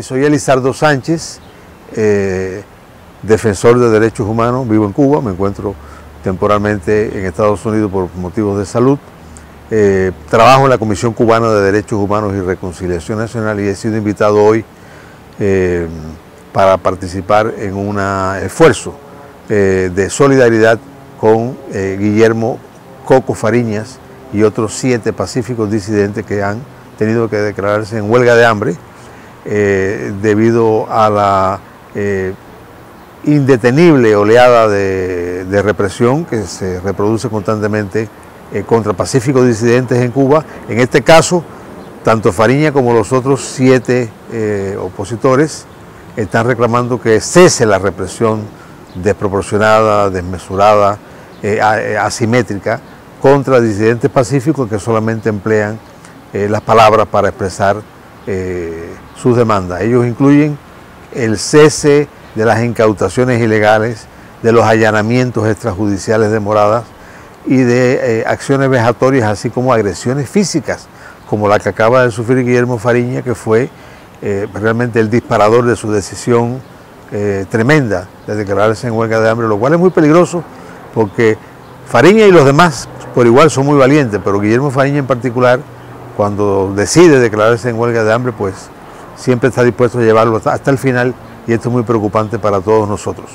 Soy Elizardo Sánchez, eh, defensor de derechos humanos, vivo en Cuba, me encuentro temporalmente en Estados Unidos por motivos de salud. Eh, trabajo en la Comisión Cubana de Derechos Humanos y Reconciliación Nacional y he sido invitado hoy eh, para participar en un esfuerzo de solidaridad con Guillermo Coco Fariñas y otros siete pacíficos disidentes que han tenido que declararse en huelga de hambre eh, debido a la eh, indetenible oleada de, represión que se reproduce constantemente eh, contra pacíficos disidentes en Cuba. En este caso, tanto Fariña como los otros siete opositores están reclamando que cese la represión desproporcionada, desmesurada, asimétrica contra disidentes pacíficos que solamente emplean las palabras para expresar sus demandas. Ellos incluyen el cese de las incautaciones ilegales, de los allanamientos extrajudiciales de moradas y de eh, acciones vejatorias, así como agresiones físicas, como la que acaba de sufrir Guillermo Fariña, que fue eh, realmente el disparador de su decisión eh, tremenda de declararse en huelga de hambre, lo cual es muy peligroso porque Fariña y los demás por igual son muy valientes, pero Guillermo Fariña en particular, cuando decide declararse en huelga de hambre, pues siempre está dispuesto a llevarlo hasta el final y esto es muy preocupante para todos nosotros.